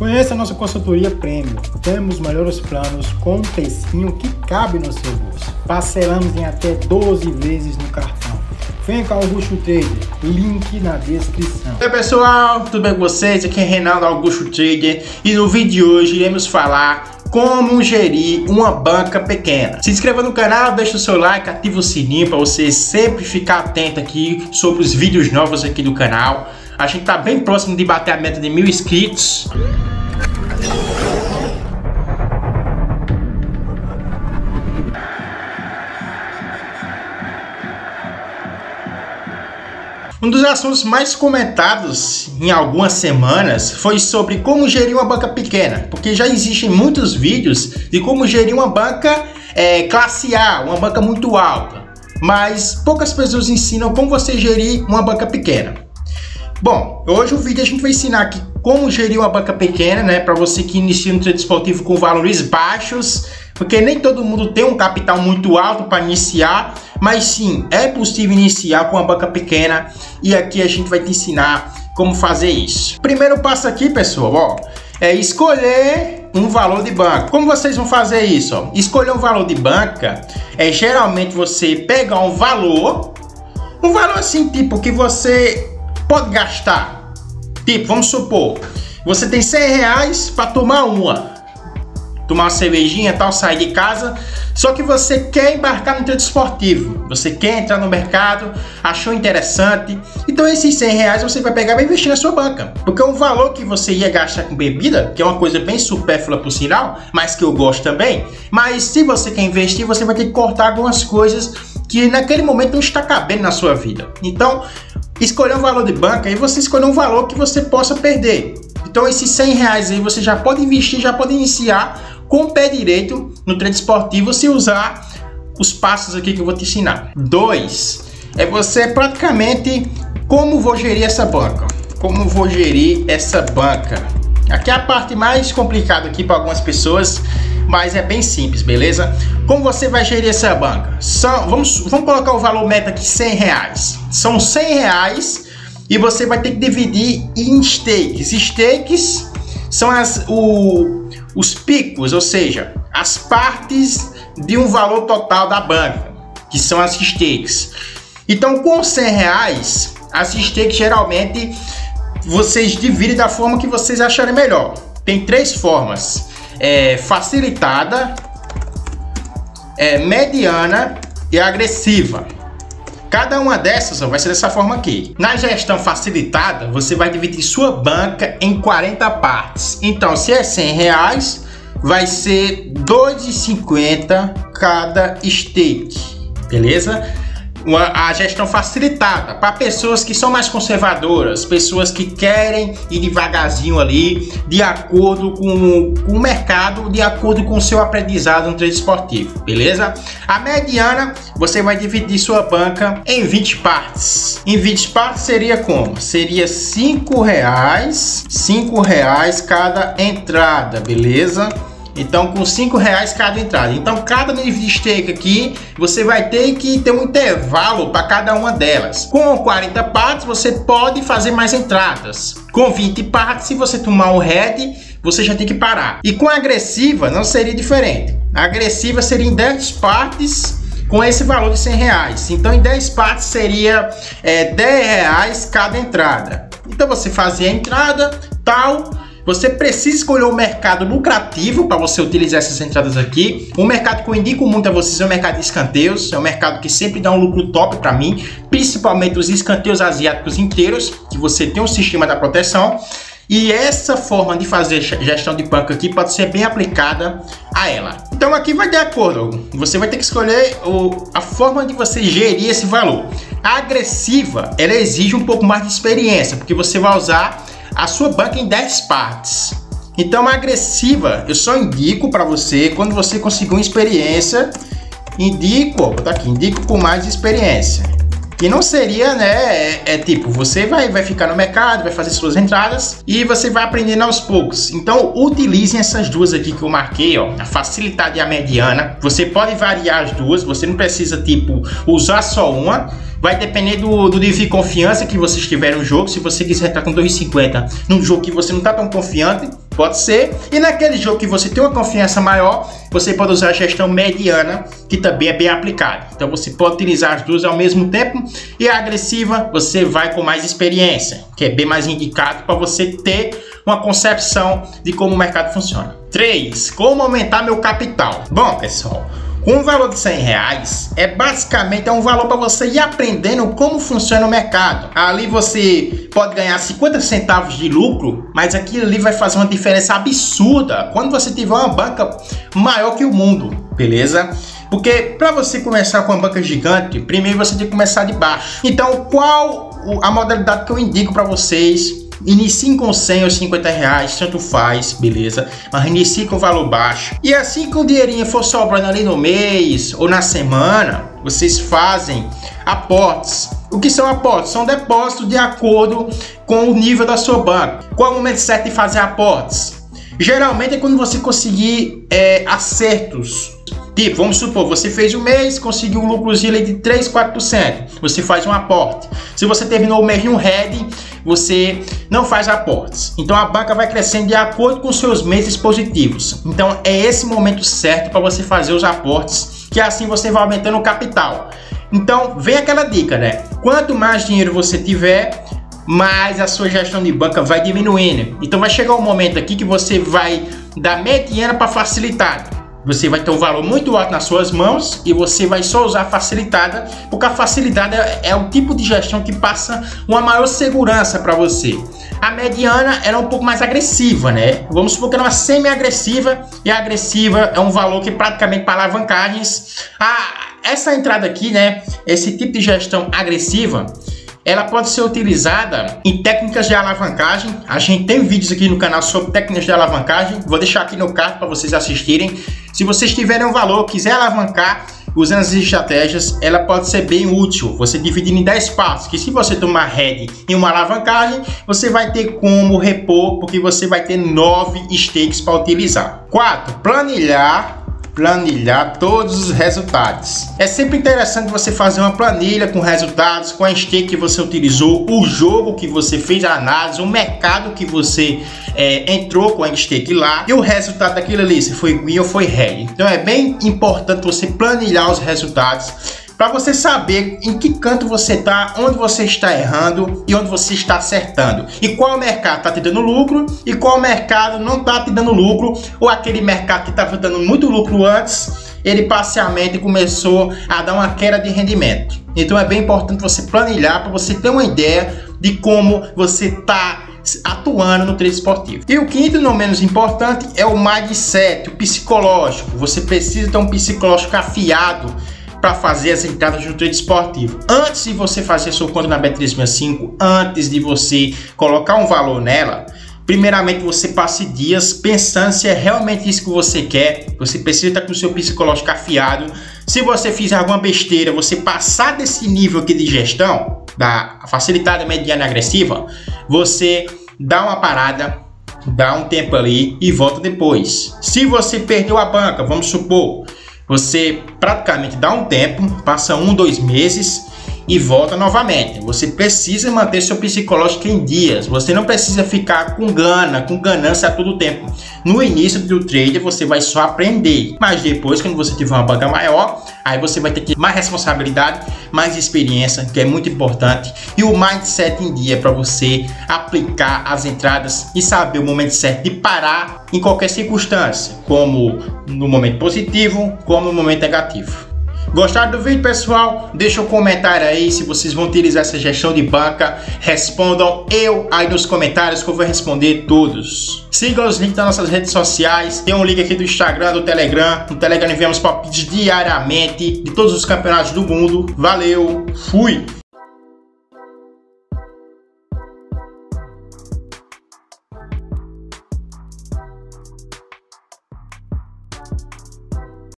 Conheça a nossa consultoria Premium. Temos melhores planos com um precinho que cabe no seu bolso. Parcelamos em até 12 vezes no cartão. Vem cá, Augusto Trader, link na descrição. Oi pessoal, tudo bem com vocês? Aqui é Reinaldo Augusto Trader e no vídeo de hoje iremos falar como gerir uma banca pequena. Se inscreva no canal, deixa o seu like, ativa o sininho para você sempre ficar atento aqui sobre os vídeos novos aqui do canal. A gente tá bem próximo de bater a meta de mil inscritos. Um dos assuntos mais comentados em algumas semanas foi sobre como gerir uma banca pequena, porque já existem muitos vídeos de como gerir uma banca é, classe A, uma banca muito alta, mas poucas pessoas ensinam como você gerir uma banca pequena. Bom, hoje o vídeo a gente vai ensinar aqui como gerir uma banca pequena, né, para você que inicia no trade esportivo com valores baixos, porque nem todo mundo tem um capital muito alto para iniciar mas sim, é possível iniciar com uma banca pequena e aqui a gente vai te ensinar como fazer isso. Primeiro passo aqui, pessoal, ó, é escolher um valor de banca. Como vocês vão fazer isso? Ó? Escolher um valor de banca é geralmente você pegar um valor, um valor assim, tipo, que você pode gastar. Tipo, vamos supor, você tem 100 reais para tomar uma tomar uma cervejinha tal, sair de casa. Só que você quer embarcar no trade esportivo, você quer entrar no mercado, achou interessante. Então esses 100 reais você vai pegar e investir na sua banca. Porque o valor que você ia gastar com bebida, que é uma coisa bem supérflua por sinal, mas que eu gosto também. Mas se você quer investir, você vai ter que cortar algumas coisas que naquele momento não está cabendo na sua vida. Então, escolher um valor de banca e você escolher um valor que você possa perder. Então esses 100 reais aí você já pode investir, já pode iniciar com o pé direito no trade esportivo se usar os passos aqui que eu vou te ensinar. Dois, é você praticamente como vou gerir essa banca. Como vou gerir essa banca. Aqui é a parte mais complicada aqui para algumas pessoas, mas é bem simples, beleza? Como você vai gerir essa banca? São, vamos, vamos colocar o valor meta aqui 100 reais. São 100 reais e você vai ter que dividir em stakes. Stakes são as, o, os picos, ou seja, as partes de um valor total da banca, que são as stakes. Então, com 100 reais, as stakes geralmente vocês dividem da forma que vocês acharem melhor. Tem três formas: é, facilitada, é, mediana e agressiva. Cada uma dessas ó, vai ser dessa forma aqui. Na gestão facilitada, você vai dividir sua banca em 40 partes. Então, se é 100 reais, vai ser 2,50 cada stake, beleza? Uma, a gestão facilitada para pessoas que são mais conservadoras, pessoas que querem ir devagarzinho ali, de acordo com, com o mercado, de acordo com o seu aprendizado no trade esportivo, beleza? A mediana, você vai dividir sua banca em 20 partes. Em 20 partes seria como? Seria 5 reais, 5 reais cada entrada, beleza? Então, com 5 reais cada entrada. Então, cada nível de stake aqui, você vai ter que ter um intervalo para cada uma delas. Com 40 partes, você pode fazer mais entradas. Com 20 partes, se você tomar um head, você já tem que parar. E com agressiva, não seria diferente. A agressiva seria em 10 partes com esse valor de 100 reais. Então, em 10 partes seria é, 10 reais cada entrada. Então, você fazia a entrada, tal você precisa escolher um mercado lucrativo para você utilizar essas entradas aqui. Um mercado que eu indico muito a vocês é o mercado de escanteios. É um mercado que sempre dá um lucro top para mim, principalmente os escanteios asiáticos inteiros, que você tem um sistema da proteção. E essa forma de fazer gestão de banco aqui pode ser bem aplicada a ela. Então aqui vai de acordo, você vai ter que escolher o, a forma de você gerir esse valor. A agressiva, ela exige um pouco mais de experiência, porque você vai usar a sua banca em 10 partes. Então, a agressiva, eu só indico para você quando você conseguir uma experiência, indico, tá aqui, indico com mais experiência. E não seria, né, é, é, tipo, você vai, vai ficar no mercado, vai fazer suas entradas e você vai aprendendo aos poucos. Então, utilizem essas duas aqui que eu marquei, ó, a facilidade e a mediana. Você pode variar as duas, você não precisa, tipo, usar só uma Vai depender do, do nível de confiança que vocês tiverem no jogo. Se você quiser estar com 2,50 num jogo que você não está tão confiante, Pode ser. E naquele jogo que você tem uma confiança maior, você pode usar a gestão mediana, que também é bem aplicada. Então você pode utilizar as duas ao mesmo tempo. E a agressiva, você vai com mais experiência, que é bem mais indicado para você ter uma concepção de como o mercado funciona. 3. Como aumentar meu capital? Bom, pessoal, com um valor de 100 reais, é basicamente é um valor para você ir aprendendo como funciona o mercado. Ali você pode ganhar 50 centavos de lucro, mas aquilo ali vai fazer uma diferença absurda quando você tiver uma banca maior que o mundo, beleza? Porque para você começar com uma banca gigante, primeiro você tem que começar de baixo. Então, qual a modalidade que eu indico para vocês Inicie com 100 ou 50 reais, tanto faz, beleza? Mas inicie com valor baixo. E assim que o dinheirinho for sobrando ali no mês ou na semana, vocês fazem aportes. O que são aportes? São depósitos de acordo com o nível da sua banca. Qual é o momento certo de fazer aportes? Geralmente é quando você conseguir é, acertos Tipo, vamos supor, você fez um mês, conseguiu um lucrozinho de 3, 4%. Você faz um aporte. Se você terminou o mês em um head, você não faz aportes. Então a banca vai crescendo de acordo com seus meses positivos. Então é esse momento certo para você fazer os aportes, que assim você vai aumentando o capital. Então vem aquela dica, né? Quanto mais dinheiro você tiver, mais a sua gestão de banca vai diminuindo. Então vai chegar um momento aqui que você vai da mediana para facilitada. Você vai ter um valor muito alto nas suas mãos e você vai só usar facilitada, porque a facilitada é, o tipo de gestão que passa uma maior segurança para você. A mediana era é um pouco mais agressiva, né? Vamos supor que era uma semi-agressiva e a agressiva é um valor que praticamente para alavancagens. Ah, essa entrada aqui, né? Esse tipo de gestão agressiva, ela pode ser utilizada em técnicas de alavancagem. A gente tem vídeos aqui no canal sobre técnicas de alavancagem. Vou deixar aqui no card para vocês assistirem. Se vocês tiverem um valor, quiser alavancar usando as estratégias, ela pode ser bem útil. Você dividir em 10 passos, que se você tomar head em uma alavancagem, você vai ter como repor, porque você vai ter 9 stakes para utilizar. 4. Planilhar planilhar todos os resultados. É sempre interessante você fazer uma planilha com resultados, com a stake que você utilizou, o jogo que você fez a análise, o mercado que você é, entrou com a stake lá e o resultado daquilo ali, se foi green ou foi red. Então é bem importante você planilhar os resultados para você saber em que canto você está, onde você está errando e onde você está acertando. E qual mercado está te dando lucro e qual mercado não está te dando lucro, ou aquele mercado que estava dando muito lucro antes, ele parcialmente começou a dar uma queda de rendimento. Então é bem importante você planilhar para você ter uma ideia de como você está atuando no trade esportivo. E o quinto, não menos importante, é o mindset, o psicológico. Você precisa ter um psicológico afiado para fazer as entradas no trade esportivo. Antes de você fazer sua conta na Bet365, antes de você colocar um valor nela, primeiramente você passe dias pensando se é realmente isso que você quer. Você precisa estar com o seu psicológico afiado. Se você fizer alguma besteira, você passar desse nível aqui de gestão, da facilitada, mediana agressiva, você dá uma parada, dá um tempo ali e volta depois. Se você perdeu a banca, vamos supor, você praticamente dá um tempo, passa um, dois meses e volta novamente. Você precisa manter seu psicológico em dias. Você não precisa ficar com gana, com ganância a todo tempo. No início do trade você vai só aprender, mas depois quando você tiver uma banca maior, aí você vai ter que mais responsabilidade, mais experiência, que é muito importante, e o mindset em dia para você aplicar as entradas e saber o momento certo de parar em qualquer circunstância, como no momento positivo, como no momento negativo. Gostaram do vídeo, pessoal? Deixa um comentário aí se vocês vão utilizar essa gestão de banca. Respondam eu aí nos comentários que eu vou responder todos. Siga os links das nossas redes sociais. Tem um link aqui do Instagram, do Telegram. No Telegram enviamos palpites diariamente de todos os campeonatos do mundo. Valeu, fui!